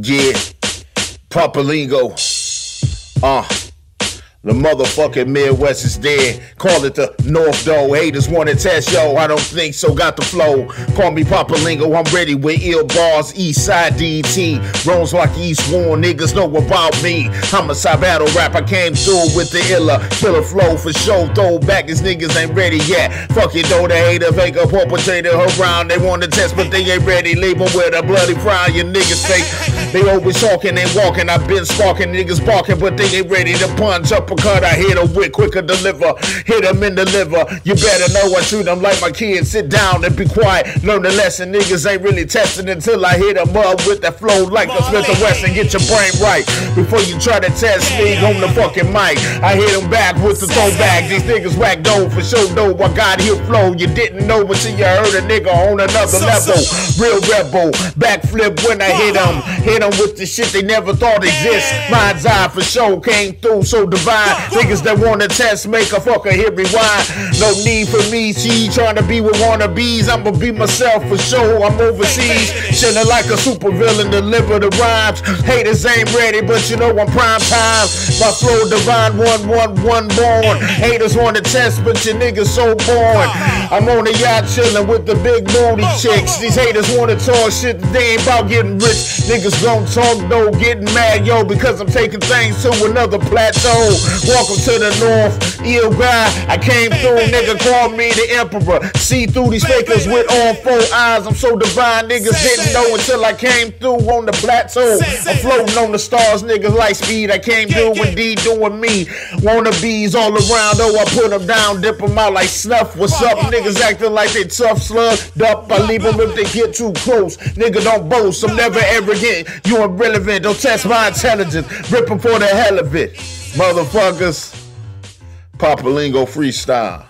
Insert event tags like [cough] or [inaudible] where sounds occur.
Yeah, Pa Pa Lingo. Uh. The motherfucking Midwest is dead. Call it the North though. Haters wanna test, yo. I don't think so. Got the flow. Call me Pa Pa Lingo. I'm ready with ill bars. East side DT. Roams like East Warren. Niggas know about me. I'm a battle rap. I came through with the illa. Killer flow for show. Throw back. These niggas ain't ready yet. Fuck it though. The hater fake a perpetrator around. They wanna test, but they ain't ready. Leave them with a bloody frown. Your niggas fake. They always talking and walking. I've been sparking. Niggas barking, but they ain't ready to punch up uppercut, I hit them with quicker deliver. Hit them in the liver. You better know I treat them like my kids. Sit down and be quiet. Learn the lesson. Niggas ain't really testing until I hit them up with that flow like a Smith and Wesson. Get your brain right before you try to test me on the fucking mic. I hit them back with the throwback. These niggas whack dough for sure though. I got here flow. You didn't know until you heard a nigga on another level. Real rebel. Backflip when I hit them. Hit them with the shit they never thought exist. Mind's eye for sure came through so divine. Niggas that wanna test, make a fucker hit rewind. No need for me, she trying to be with wannabes. I'ma be myself for sure. I'm overseas, shitting like a super villain, deliver the rhymes. Haters ain't ready, but you know I'm prime time. My flow divine, one, one, one born. Haters wanna test, but your niggas so born. I'm on the yacht chilling with the big booty chicks. These haters wanna talk shit, they ain't about getting rich. Niggas gon' talk though, getting mad, yo, because I'm taking things to another plateau. Welcome to the north, ill guy. I came through, [laughs] nigga, call me the emperor. See through these fakers with all four eyes. I'm so divine, niggas didn't know until I came through on the plateau. I'm floating on the stars, niggas light speed. I came through with D doing me. Wanna Wannabes all around, oh, I put them down, dip them out like snuff. What's up, niggas acting like they tough slugged up. I leave them if they get too close. Nigga, don't boast, I'm never arrogant. You irrelevant, don't test my intelligence. Rip for the hell of it. Motherfuckers, Pa Pa Lingo freestyle.